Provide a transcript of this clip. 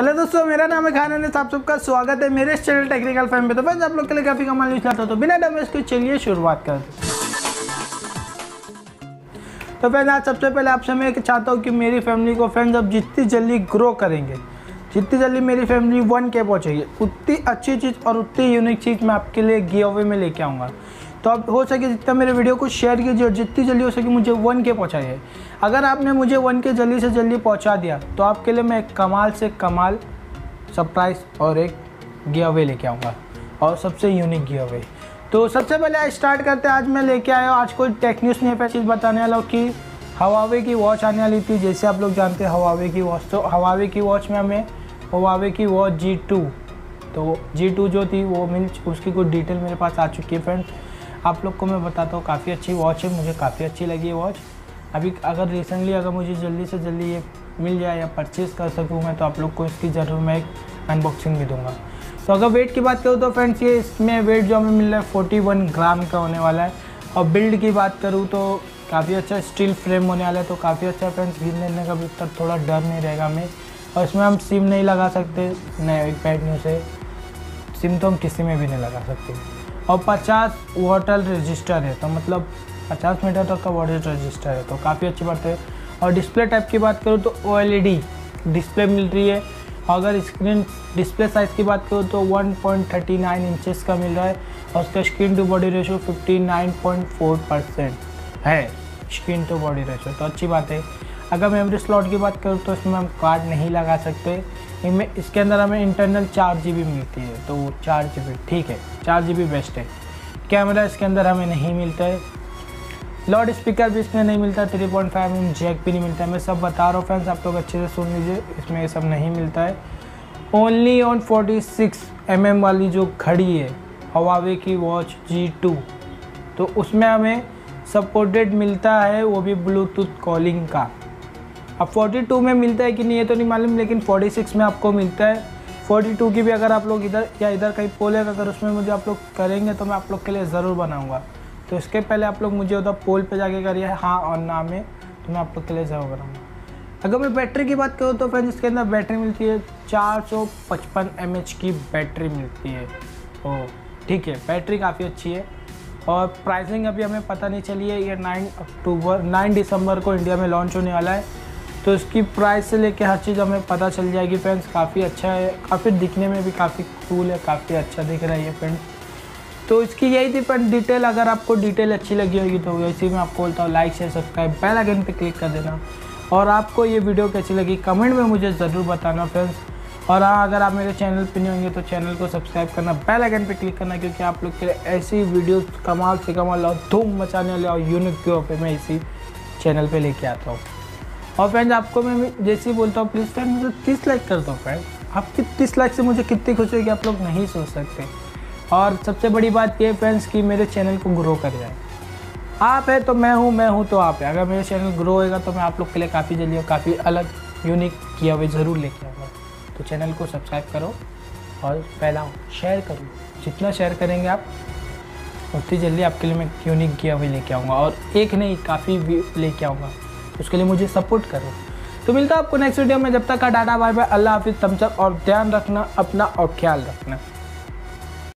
Hello दोस्तों मेरा नाम है खान आप सबका स्वागत है मेरे चैनल टेक्निकल फैम पे। तो फ्रेंड्स आप लोग के लिए काफ़ी कमाल न्यूज़ लाता हूँ, तो बिना डमेज के चलिए शुरुआत करते हैं। तो फ्रेंड्स आज सबसे पहले आपसे मैं चाहता हूँ कि मेरी फैमिली को फ्रेंड्स अब जितनी जल्दी ग्रो करेंगे जितनी जल्दी मेरी फैमिली वन के पहुँचेगी उतनी अच्छी चीज़ और उतनी यूनिक चीज़ मैं आपके लिए गिव अवे में लेके आऊँगा। तो आप हो सके जितना मेरे वीडियो को शेयर कीजिए और जितनी जल्दी हो सके मुझे वन के पहुँचाइए। अगर आपने मुझे वन के जल्दी से जल्दी पहुँचा दिया तो आपके लिए मैं एक कमाल से कमाल सरप्राइज़ और एक गिव अवे लेके आऊँगा और सबसे यूनिक गिव अवे तो सबसे पहले स्टार्ट करते हैं। आज मैं लेके आया हूँ। आज कोई टेक न्यूज़ नहीं है चीज़ बताने वाला कि हवावे की वॉच आने वाली थी। जैसे आप लोग जानते हैं हवावे की वॉच तो हवावे की वॉच में हमें हवावे की वॉच जी टू तो जी टू जो थी वो मिल, उसकी कुछ डिटेल मेरे पास आ चुकी है फ्रेंड्स आप लोग को मैं बताता हूँ, काफ़ी अच्छी वॉच है, मुझे काफ़ी अच्छी लगी है वॉच अभी अगर रिसेंटली अगर मुझे जल्दी से जल्दी ये मिल जाए या परचेज़ कर सकूँ मैं तो आप लोग को इसकी ज़रूर मैं एक अनबॉक्सिंग भी दूँगा। तो अगर वेट की बात करूँ तो फ्रेंड्स ये इसमें वेट जो हमें मिल रहा है फोर्टी वन ग्राम का होने वाला है। और बिल्ड की बात करूँ तो काफ़ी अच्छा स्टील फ्रेम होने वाला है तो काफ़ी अच्छा फ्रेंड्स गिरने लेने का भी उतना थोड़ा डर नहीं रहेगा हमें। और इसमें हम सिम नहीं लगा सकते, नए पैड न्यू से। सिम तो हम किसी में भी नहीं लगा सकते। और 50 वाटर रजिस्टर है तो मतलब 50 मीटर तक का वाटर रजिस्टर है तो काफ़ी अच्छी बात है। और डिस्प्ले टाइप की बात करूँ तो ओएलईडी डिस्प्ले मिल रही है। अगर स्क्रीन डिस्प्ले साइज़ की बात करूँ तो 1.39 इंचेस का मिल रहा है और उसका screen to body ratio 59.4 percent है, स्क्रीन टू बॉडी रेशो तो अच्छी बात है। अगर मेमोरी स्लॉट की बात करूँ तो इसमें हम कार्ड नहीं लगा सकते। इनमें, इसके अंदर हमें इंटरनल चार जी मिलती है तो चार जी ठीक है, चार जी बेस्ट है। कैमरा इसके अंदर हमें नहीं मिलता है। लाउड स्पीकर भी इसमें नहीं मिलता three point five M jack भी नहीं मिलता। है मैं सब बता रहा हूँ फ्रेंड्स आप लोग अच्छे से सुन लीजिए, इसमें ये सब नहीं मिलता है। Only on forty six M M वाली जो घड़ी है हवावे की वॉच जी टू तो उसमें हमें सपोर्टेड मिलता है, वो भी ब्लूटूथ कॉलिंग का। अब 42 में मिलता है कि नहीं, ये तो नहीं मालूम, लेकिन 46 में आपको मिलता है। 42 की भी अगर आप लोग इधर या इधर कहीं पोल है, अगर उसमें मुझे आप लोग करेंगे तो मैं आप लोग के लिए ज़रूर बनाऊँगा। तो इसके पहले आप लोग मुझे उधर पोल पर जाके करिए हाँ और ना में तो मैं आप लोग के लिए ज़रूर बनाऊँगा। अगर मैं बैटरी की बात करूँ तो फ्रेंड्स, इसके अंदर बैटरी मिलती है, चार सौ पचपन की बैटरी मिलती है। ओ ठीक है, बैटरी काफ़ी अच्छी है। और प्राइसिंग अभी हमें पता नहीं चली है, ये नाइन अक्टूबर नाइन दिसंबर को इंडिया में लॉन्च होने वाला है। तो इसकी प्राइस से लेके हर चीज़ हमें पता चल जाएगी फ्रेंड्स काफ़ी अच्छा है, काफ़ी दिखने में भी काफ़ी कूल है, काफ़ी अच्छा दिख रहा है ये फ्रेंड्स तो इसकी यही थी फ्रेंड डिटेल अगर आपको डिटेल अच्छी लगी होगी तो ही मैं आपको बोलता हूँ like share subscribe bell icon पे क्लिक कर देना। और आपको ये वीडियो कैसी लगी कमेंट में मुझे ज़रूर बताना फ्रेंड्स और हाँ अगर आप मेरे चैनल पर नहीं होंगे तो चैनल को सब्सक्राइब करना बेल आइकन पे क्लिक करना, क्योंकि आप लोग के लिए ऐसी वीडियो कमाल से कमाल और धूम मचाने वाले और यूनिक के पे मैं इसी चैनल पे लेके आता हूँ। और फ्रेंड्स आपको मैं जैसे ही बोलता हूँ प्लीज़ फ्रेंड मुझे तीस लाइक कर दो फ्रेंड आपकी तीस लाइक से मुझे कितनी खुशी होगी, आप लोग नहीं सोच सकते. और सबसे बड़ी बात ये फ्रेंड्स कि मेरे चैनल को ग्रो कर जाए. आप है तो मैं हूँ मैं हूँ तो आप है. अगर मेरे चैनल ग्रो होएगा तो मैं आप लोग के लिए काफ़ी जल्दी और काफ़ी अलग यूनिक किया हुए ज़रूर लेके आऊँगा. तो चैनल को सब्सक्राइब करो और फैलाओ शेयर करो. जितना शेयर करेंगे आप, उतनी जल्दी आपके लिए मैं यूनिक किया हुए लेके आऊँगा. और एक नहीं, काफ़ी लेके आऊँगा. उसके लिए मुझे सपोर्ट करो। तो मिलता है आपको नेक्स्ट वीडियो में। जब तक का डाटा बाय बाय, अल्लाह हाफिज़ तमचक और ध्यान रखना, अपना और ख्याल रखना।